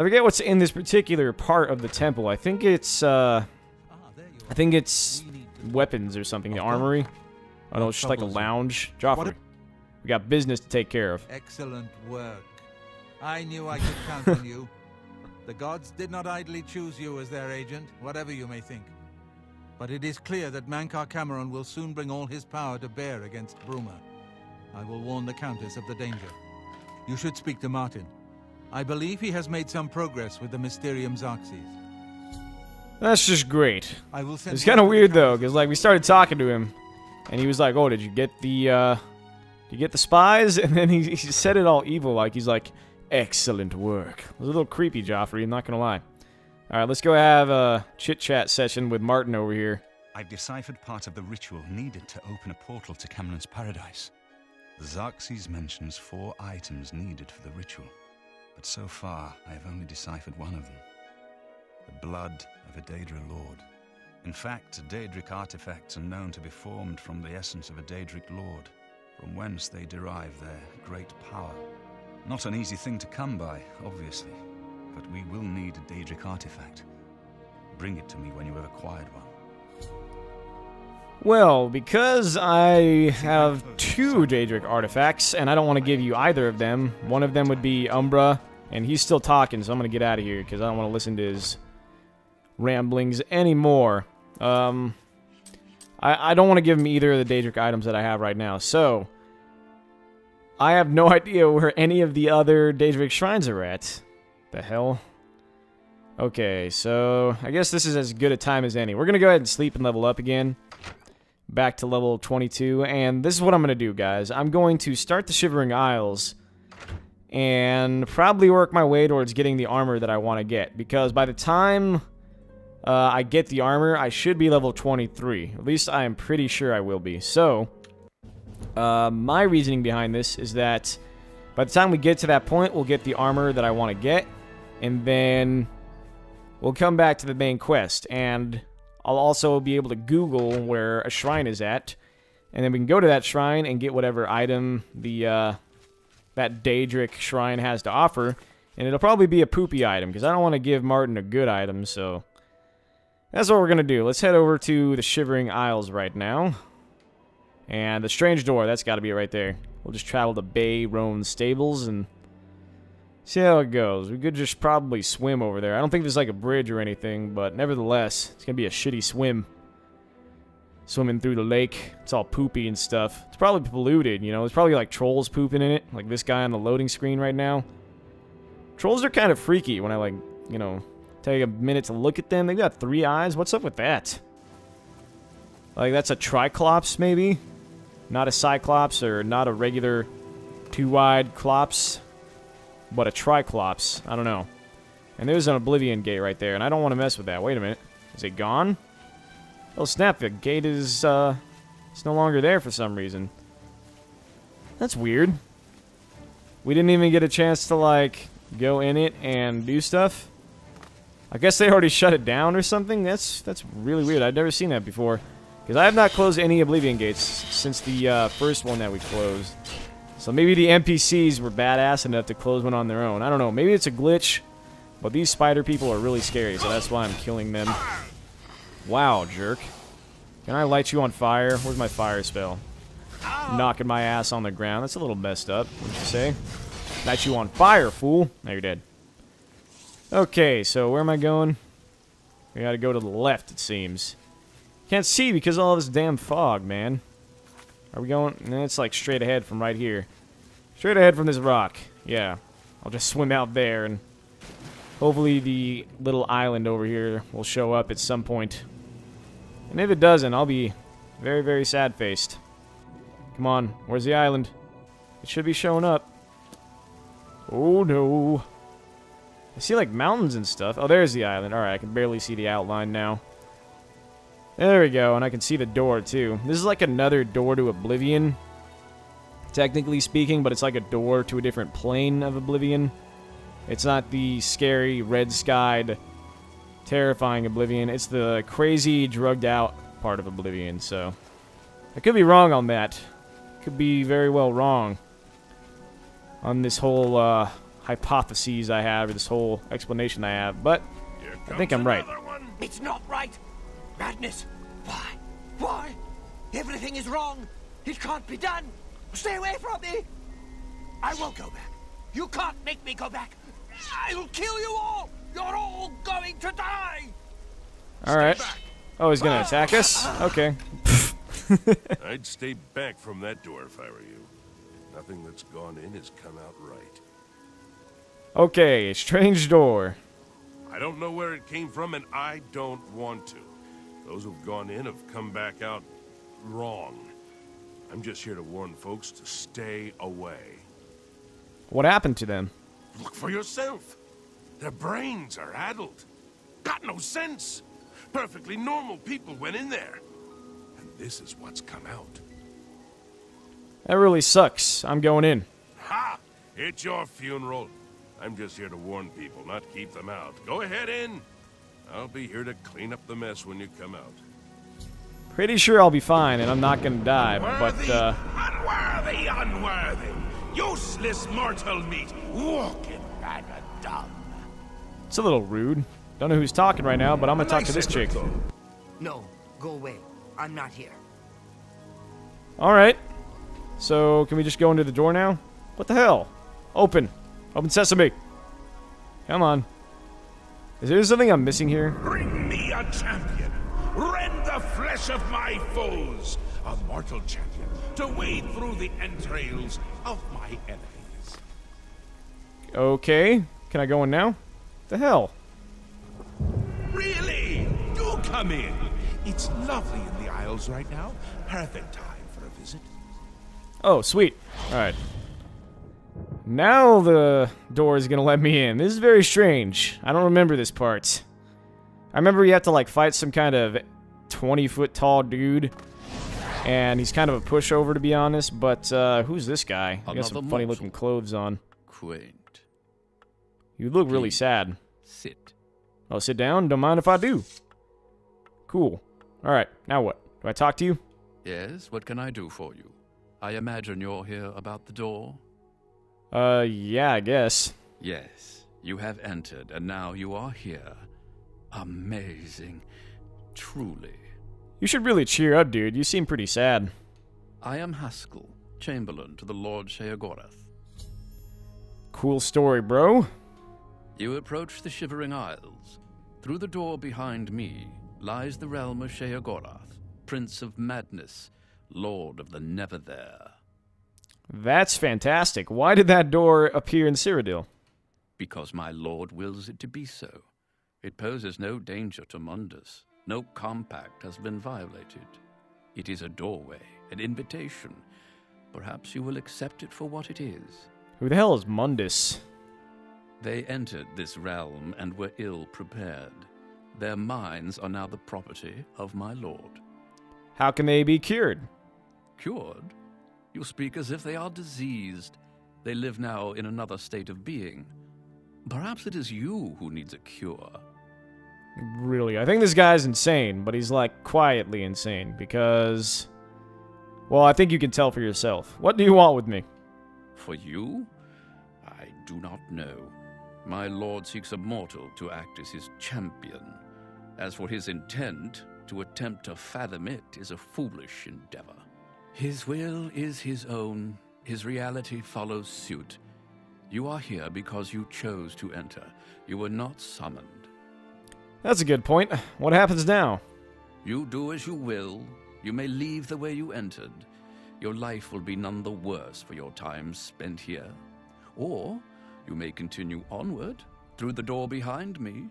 I forget what's in this particular part of the temple. I think it's, uh... I think it's We need to- weapons or something. The armory. Oh, no, it's just like a lounge. Jauffre, we got business to take care of. Excellent work. I knew I could count on you. The gods did not idly choose you as their agent, whatever you may think. But it is clear that Mankar Camoran will soon bring all his power to bear against Bruma. I will warn the Countess of the danger. You should speak to Martin. I believe he has made some progress with the Mysterium Xarxes. That's just great. I will send It's kind of weird though, because like we started talking to him, and he was like, "Oh, did you get the, uh, did you get the spies?" And then he, he said it all evil, like he's like, "Excellent work." It was a little creepy, Jauffre. I'm not gonna lie. All right, let's go have a chit chat session with Martin over here. I've deciphered part of the ritual needed to open a portal to Camoran's paradise. Xarxes mentions four items needed for the ritual, but so far I have only deciphered one of them. The blood of a Daedra lord. In fact, Daedric artifacts are known to be formed from the essence of a Daedric lord, from whence they derive their great power. Not an easy thing to come by, obviously, but we will need a Daedric artifact. Bring it to me when you have acquired one. Well, because I have two Daedric artifacts, and I don't want to give you either of them. One of them would be Umbra, and he's still talking, so I'm gonna get out of here because I don't want to listen to his ramblings anymore. Um, I I don't want to give him either of the Daedric items that I have right now. So I have no idea where any of the other Daedric shrines are at. The hell. Okay, so I guess this is as good a time as any. We're gonna go ahead and sleep and level up again back to level 22 and this is what I'm going to do guys I'm going to start the Shivering Isles and probably work my way towards getting the armor that I want to get because by the time uh, I get the armor I should be level 23 at least I am pretty sure I will be. So uh, my reasoning behind this is that by the time we get to that point we'll get the armor that I want to get and then we'll come back to the main quest. And I'll also be able to Google where a shrine is at, and then we can go to that shrine and get whatever item the uh, that Daedric shrine has to offer, and it'll probably be a poopy item because I don't want to give Martin a good item. So that's what we're gonna do. Let's head over to the Shivering Isles right now, and the Strange Door. That's got to be right there. We'll just travel to Bay Roan Stables and See how it goes. We could just probably swim over there. I don't think there's like a bridge or anything, but nevertheless, it's gonna be a shitty swim. Swimming through the lake. It's all poopy and stuff. It's probably polluted, you know. There's probably like trolls pooping in it, like this guy on the loading screen right now. Trolls are kind of freaky when I like, you know, take a minute to look at them. They've got three eyes. What's up with that? Like that's a triclops, maybe? Not a cyclops or not a regular two-eyed clops but a Triclops. I don't know. And there's an Oblivion gate right there, and I don't want to mess with that. Wait a minute. Is it gone? Oh, snap. The gate is, uh... It's no longer there for some reason. That's weird. We didn't even get a chance to, like, go in it and do stuff. I guess they already shut it down or something? That's that's really weird. I've never seen that before. Because I have not closed any Oblivion gates since the uh, first one that we closed. So maybe the NPCs were badass enough to close one on their own. I don't know. Maybe it's a glitch. But these spider people are really scary, so that's why I'm killing them. Wow, jerk. Can I light you on fire? Where's my fire spell? Knocking my ass on the ground. That's a little messed up, wouldn't you say? Light you on fire, fool. Now you're dead. Okay, so where am I going? We gotta go to the left, it seems. Can't see because of all this damn fog, man. Are we going? No, it's like straight ahead from right here. Straight ahead from this rock. Yeah. I'll just swim out there and hopefully the little island over here will show up at some point. And if it doesn't, I'll be very, very sad-faced. Come on, where's the island? It should be showing up. Oh no. I see like mountains and stuff. Oh, there's the island. Alright, I can barely see the outline now. There we go, and I can see the door too. This is like another door to Oblivion, technically speaking, but it's like a door to a different plane of Oblivion. It's not the scary, red-skied, terrifying Oblivion. It's the crazy, drugged-out part of Oblivion, so... I could be wrong on that. Could be very well wrong on this whole uh, hypotheses I have, or this whole explanation I have, but I think I'm right. It's not right. Madness. Why? Why? Everything is wrong. It can't be done. Stay away from me. I won't go back. You can't make me go back. I'll kill you all. You're all going to die. All right. Oh, he's gonna attack us? Ah. Okay. I'd stay back from that door if I were you. Nothing that's gone in has come out right. Okay, strange door. I don't know where it came from, and I don't want to. Those who've gone in have come back out wrong. I'm just here to warn folks to stay away. What happened to them? Look for yourself. Their brains are addled. Got no sense. Perfectly normal people went in there. And this is what's come out. That really sucks. I'm going in. Ha! It's your funeral. I'm just here to warn people, not keep them out. Go ahead in. I'll be here to clean up the mess when you come out. Pretty sure I'll be fine and I'm not gonna die, but Worthy, uh, unworthy, unworthy. Useless mortal meat, walking bad and dumb. It's a little rude. Don't know who's talking right now, but I'm gonna talk to this chick. No, go away. I'm not here. All right. So can we just go into the door now? What the hell? Open. Open sesame. Come on. Is there something I'm missing here? Bring me a champion. Rend the flesh of my foes. A mortal champion to wade through the entrails of my enemies. Okay. Can I go in now? The hell? Really? Do come in. It's lovely in the Isles right now. Perfect time for a visit. Oh, sweet. All right. Now the door is gonna let me in. This is very strange. I don't remember this part. I remember you have to like fight some kind of 20 foot tall dude. And he's kind of a pushover to be honest, but uh, who's this guy? He got some funny looking clothes on. Quaint. You look really sad. Sit. I'll sit down. Don't mind if I do. Cool. All right. Now what? Do I talk to you? Yes, what can I do for you? I imagine you're here about the door? Uh, yeah, I guess. Yes, you have entered, and now you are here. Amazing. Truly. You should really cheer up, dude. You seem pretty sad. I am Haskell, Chamberlain to the Lord Sheogorath. Cool story, bro. You approach the Shivering Isles. Through the door behind me lies the realm of Sheogorath, Prince of Madness, Lord of the Never There. That's fantastic. Why did that door appear in Cyrodiil? Because my lord wills it to be so. It poses no danger to Mundus. No compact has been violated. It is a doorway, an invitation. Perhaps you will accept it for what it is. Who the hell is Mundus? They entered this realm and were ill prepared. Their minds are now the property of my lord. How can they be cured? Cured? You speak as if they are diseased. They live now in another state of being. Perhaps it is you who needs a cure. Really, I think this guy's insane, but he's like quietly insane because. Well, I think you can tell for yourself. What do you want with me? For you? I do not know. My lord seeks a mortal to act as his champion. As for his intent, to attempt to fathom it is a foolish endeavor. His will is his own, his reality follows suit. You are here because you chose to enter. You were not summoned. That's a good point. What happens now? You do as you will. You may leave the way you entered. Your life will be none the worse for your time spent here. Or you may continue onward through the door behind me.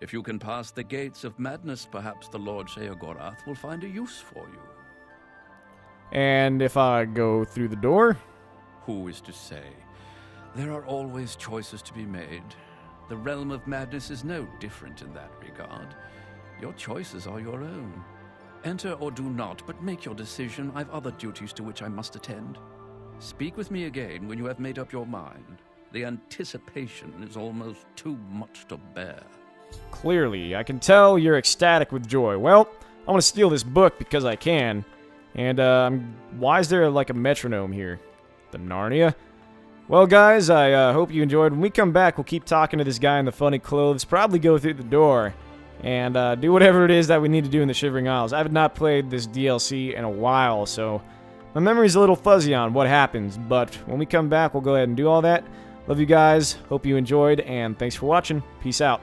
If you can pass the gates of madness, perhaps the Lord Sheogorath will find a use for you. And if I go through the door? Who is to say? There are always choices to be made. The realm of madness is no different in that regard. Your choices are your own. Enter or do not, but make your decision. I've other duties to which I must attend. Speak with me again when you have made up your mind. The anticipation is almost too much to bear. Clearly, I can tell you're ecstatic with joy. Well, I want to steal this book because I can. And, uh, why is there like a metronome here? The Narnia? Well, guys, I uh, hope you enjoyed. When we come back, we'll keep talking to this guy in the funny clothes, probably go through the door, and uh, do whatever it is that we need to do in the Shivering Isles. I have not played this DLC in a while, so my memory's a little fuzzy on what happens, but when we come back, we'll go ahead and do all that. Love you guys, hope you enjoyed, and thanks for watching. Peace out.